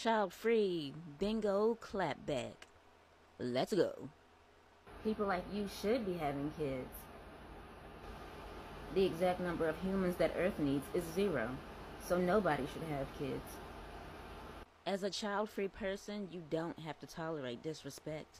Child free, bingo, clapback. Let's go. People like you should be having kids. The exact number of humans that Earth needs is zero, so nobody should have kids. As a child free person, you don't have to tolerate disrespect.